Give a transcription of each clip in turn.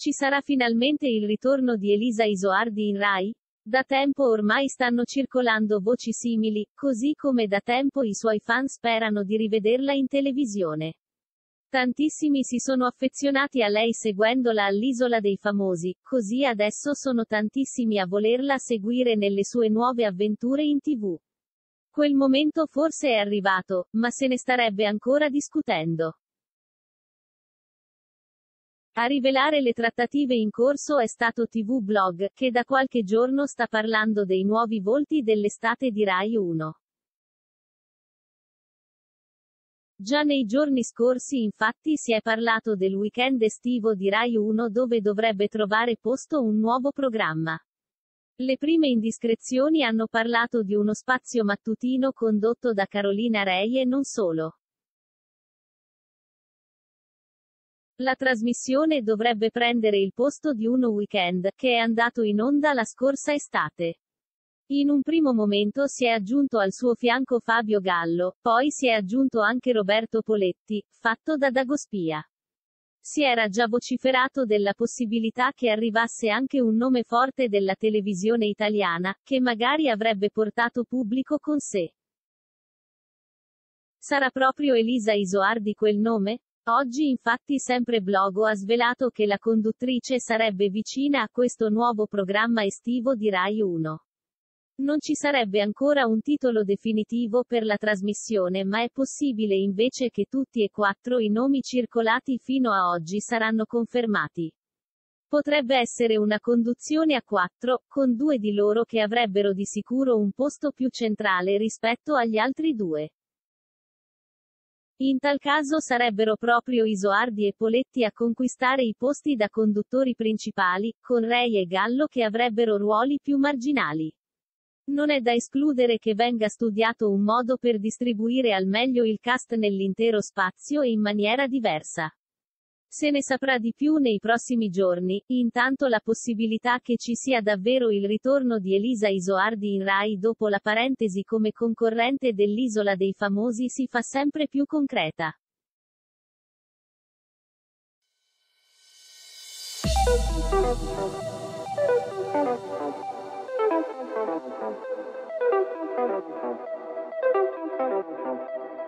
Ci sarà finalmente il ritorno di Elisa Isoardi in Rai? Da tempo ormai stanno circolando voci simili, così come da tempo i suoi fan sperano di rivederla in televisione. Tantissimi si sono affezionati a lei seguendola all'Isola dei Famosi, così adesso sono tantissimi a volerla seguire nelle sue nuove avventure in tv. Quel momento forse è arrivato, ma se ne starebbe ancora discutendo. A rivelare le trattative in corso è stato TV Blog, che da qualche giorno sta parlando dei nuovi volti dell'estate di Rai 1. Già nei giorni scorsi infatti si è parlato del weekend estivo di Rai 1 dove dovrebbe trovare posto un nuovo programma. Le prime indiscrezioni hanno parlato di uno spazio mattutino condotto da Carolina Rei e non solo. La trasmissione dovrebbe prendere il posto di Uno Weekend, che è andato in onda la scorsa estate. In un primo momento si è aggiunto al suo fianco Fabio Gallo, poi si è aggiunto anche Roberto Poletti, fatto da Dagospia. Si era già vociferato della possibilità che arrivasse anche un nome forte della televisione italiana, che magari avrebbe portato pubblico con sé. Sarà proprio Elisa Isoardi quel nome? Oggi infatti sempre Blogo ha svelato che la conduttrice sarebbe vicina a questo nuovo programma estivo di Rai 1. Non ci sarebbe ancora un titolo definitivo per la trasmissione ma è possibile invece che tutti e quattro i nomi circolati fino a oggi saranno confermati. Potrebbe essere una conduzione a quattro, con due di loro che avrebbero di sicuro un posto più centrale rispetto agli altri due. In tal caso sarebbero proprio Isoardi e Poletti a conquistare i posti da conduttori principali, con Rei e Gallo che avrebbero ruoli più marginali. Non è da escludere che venga studiato un modo per distribuire al meglio il cast nell'intero spazio e in maniera diversa. Se ne saprà di più nei prossimi giorni, intanto la possibilità che ci sia davvero il ritorno di Elisa Isoardi in Rai dopo la parentesi come concorrente dell'Isola dei Famosi si fa sempre più concreta. Thank you.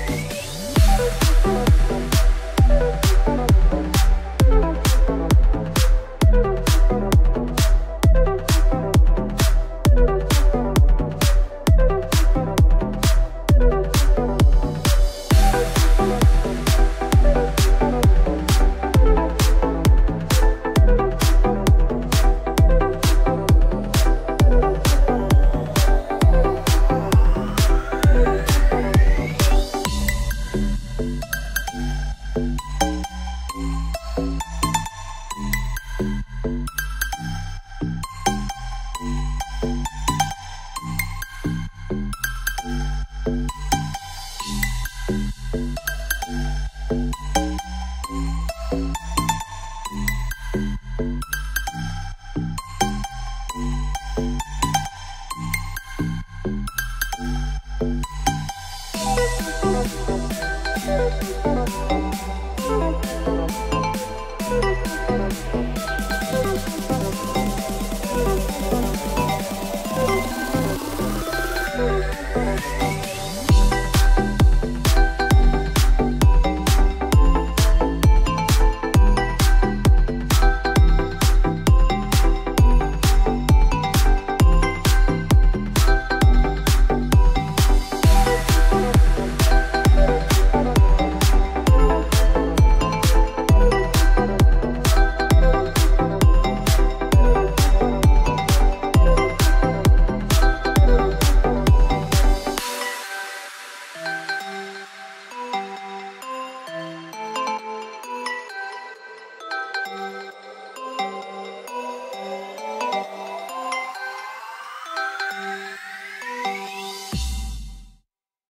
Thank you.